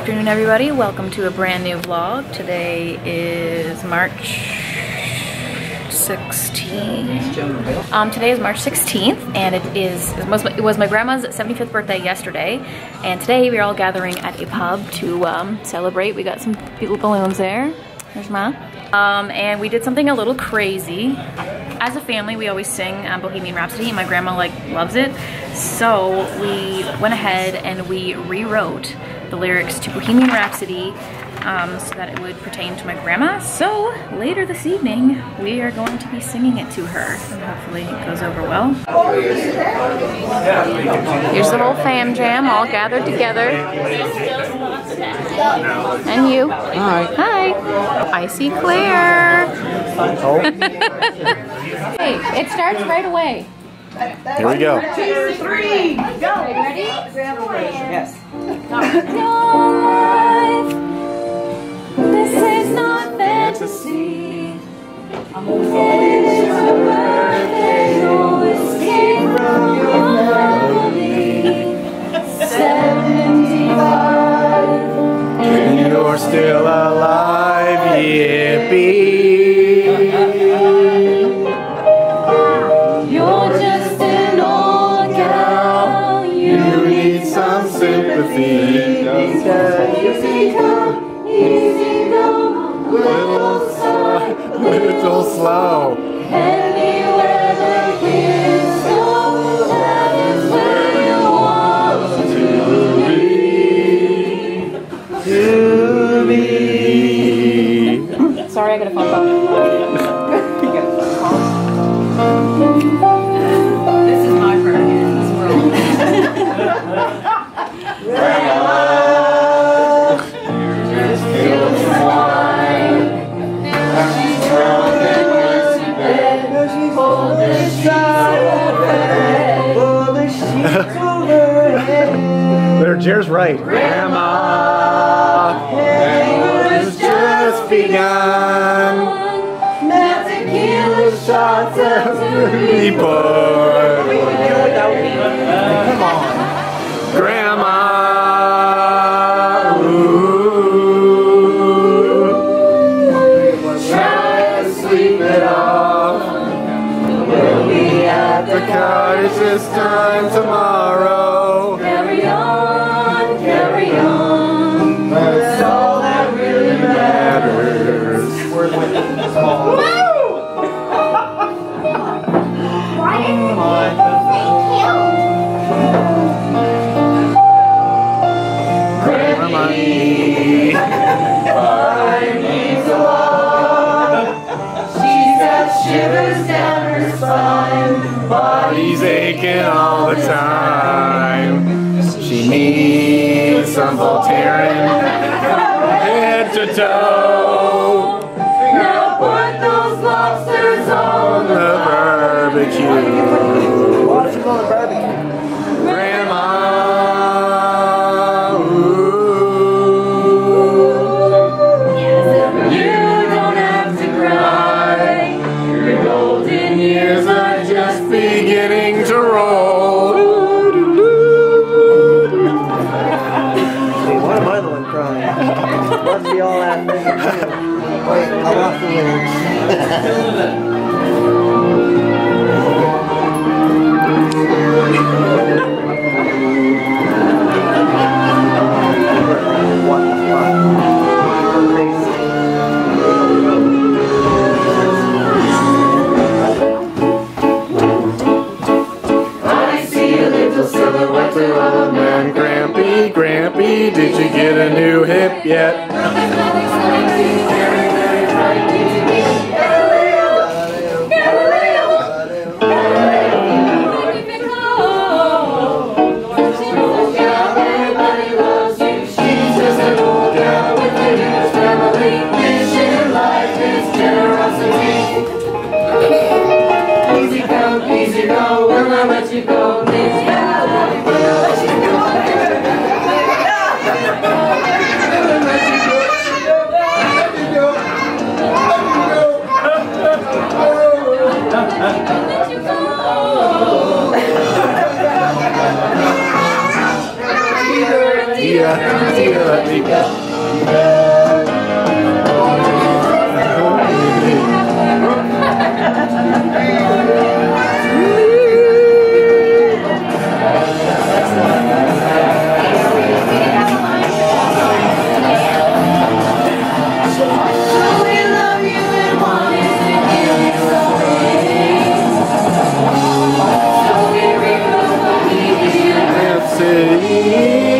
afternoon, everybody. Welcome to a brand new vlog. Today is March 16th. Um, today is March 16th, and it is it was, my, grandma's 75th birthday yesterday, and today we're all gathering at a pub to um, celebrate. We got some little balloons there. There's Ma. Um, and we did something a little crazy. As a family, we always sing um, Bohemian Rhapsody, and my grandma like loves it. So we went ahead and we rewrote the lyrics to Bohemian Rhapsody um, so that it would pertain to my grandma. So later this evening, we are going to be singing it to her, and hopefully it goes over well. Here's the whole fam jam all gathered together. And you. Hi. Hi. I see Claire. Hey, it starts right away. here we go. Two, three, go. Ready? Yes. This is not fantasy. A easy go. Little slow, little slow. Anywhere so, that is where you want To be. Sorry, I got a phone call. Begun. Shots of report. Come on. Grandma. Body's all the time. She needs some Voltaren head to toe Now put those lobsters on the barbecue. Astagfirullah. you go. free.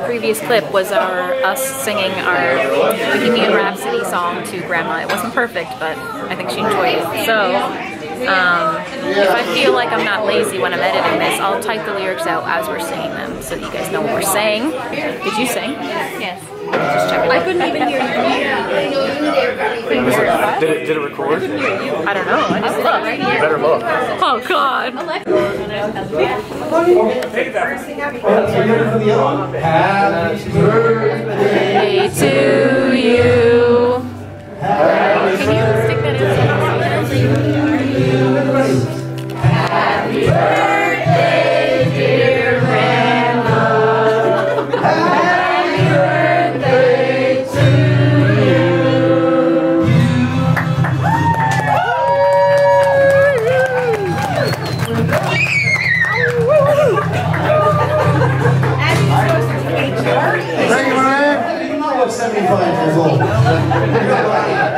Previous clip was our us singing our Bohemian Rhapsody song to Grandma. It wasn't perfect, but I think she enjoyed it. So, um, if I feel like I'm not lazy when I'm editing this, I'll type the lyrics out as we're singing them so that you guys know what we're saying. Did you sing? Yes. Just check I couldn't even hear you. Did it, did it record? I don't know. I just look right here. Better look. Oh God. Happy birthday. To you. 75 years old.